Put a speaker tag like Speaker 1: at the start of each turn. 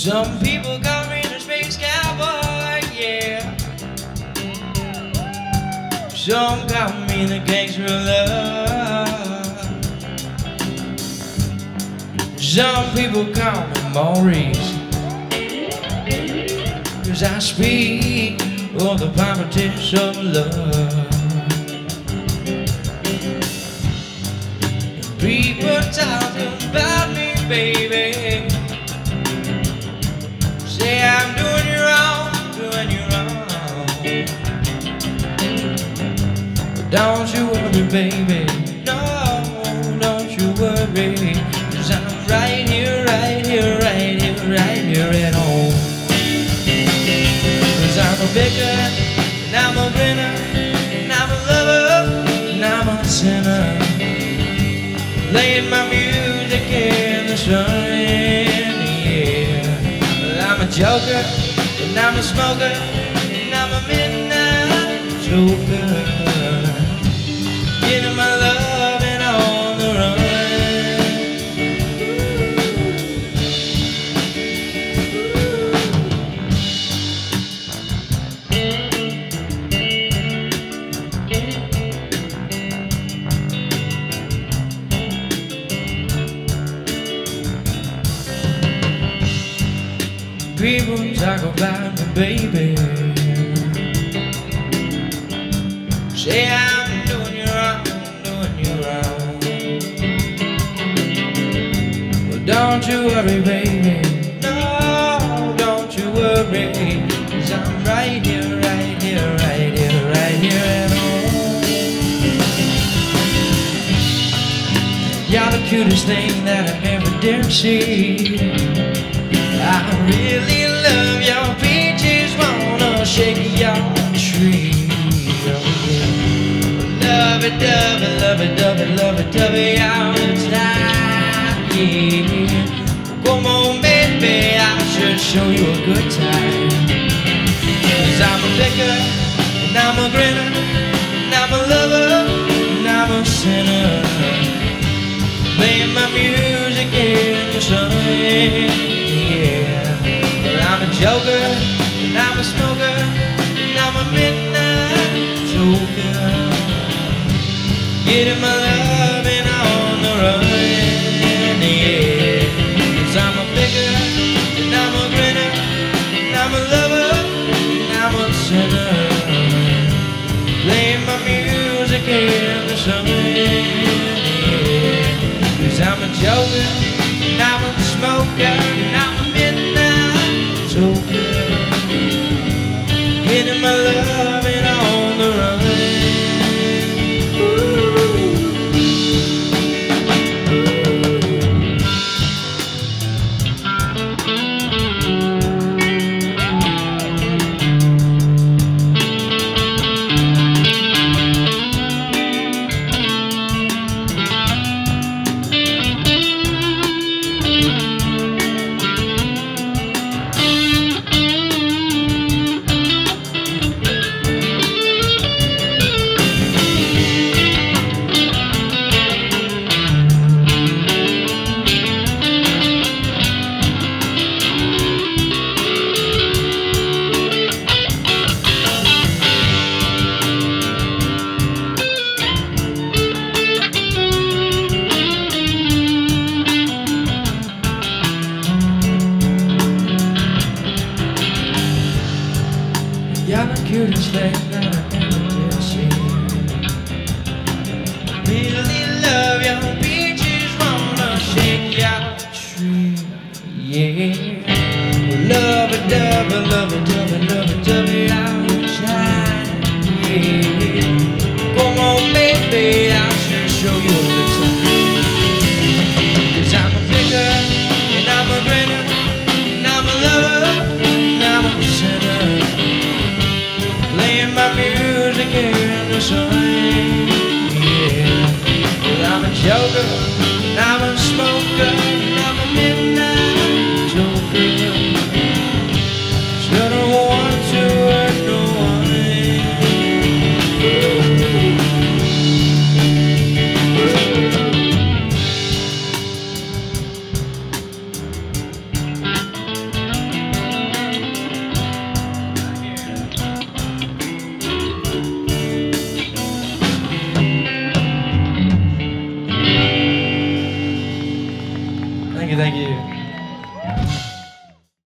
Speaker 1: Some people call me the space cowboy, yeah. Some call me the gangster of love. Some people call me Maurice. Cause I speak of the pompatus of love. People talking about me, baby. Don't you worry, baby. No, don't you worry. Cause I'm right here, right here, right here, right here at home. Cause I'm a beggar, and I'm a grinner, and I'm a lover, and I'm a sinner. Laying my music in the sun, yeah. Well, I'm a joker, and I'm a smoker, and I'm a midnight joker. People talk about me, baby. Say I'm doing you wrong, doing you wrong. Well, don't you worry, baby. No, don't you worry. Cause I'm right here, right here, right here, right here at home. You're the cutest thing that I've ever dared see. I really it, love it all the time. Yeah. Come on, baby, I should show you a good time. Cause I'm a picker, and I'm a grinner, and I'm a lover, and I'm a sinner. Playing my music in the sun, yeah. Well, I'm a joker, and I'm a smoker, My on the run, I'm a and I'm a grinner, and I'm a lover, and I'm a sinner. My music in the. Cause I'm a joker, and I'm a smoker, and I'm a midnight joker. Getting my loving love tree. Yeah. Love love it, love it, love all the time. Yeah. My music in the sun, yeah. Well, I'm a joker,